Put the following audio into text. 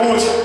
어, 지-